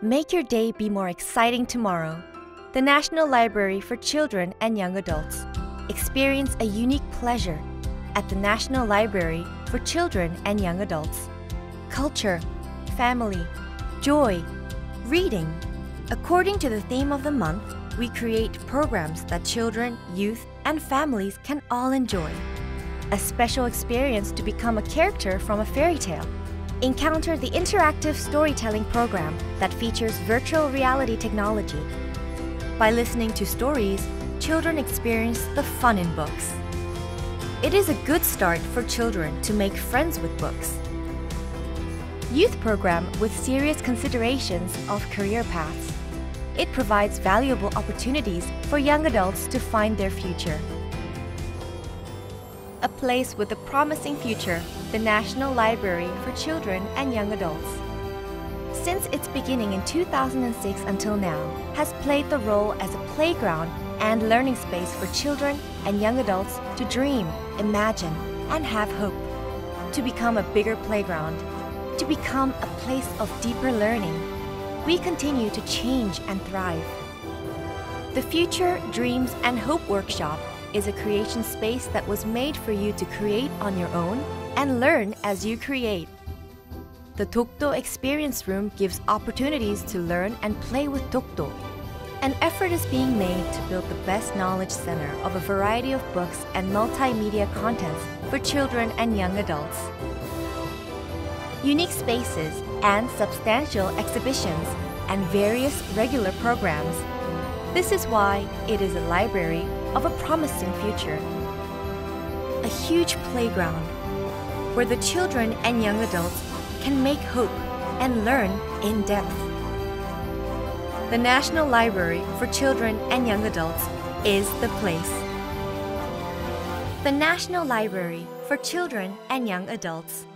Make your day be more exciting tomorrow. The National Library for Children and Young Adults. Experience a unique pleasure at the National Library for Children and Young Adults. Culture, family, joy, reading. According to the theme of the month, we create programs that children, youth, and families can all enjoy. A special experience to become a character from a fairy tale. Encounter the interactive storytelling program that features virtual reality technology. By listening to stories, children experience the fun in books. It is a good start for children to make friends with books. Youth program with serious considerations of career paths. It provides valuable opportunities for young adults to find their future. A place with a promising future, the National Library for Children and Young Adults. Since its beginning in 2006 until now, has played the role as a playground and learning space for children and young adults to dream, imagine, and have hope. To become a bigger playground, to become a place of deeper learning, we continue to change and thrive. The Future, Dreams, and Hope Workshop is a creation space that was made for you to create on your own and learn as you create. The Dokdo Experience Room gives opportunities to learn and play with Dokdo. An effort is being made to build the best knowledge center of a variety of books and multimedia contents for children and young adults. Unique spaces and substantial exhibitions and various regular programs. This is why it is a library of a promising future. A huge playground where the children and young adults can make hope and learn in depth. The National Library for Children and Young Adults is the place. The National Library for Children and Young Adults.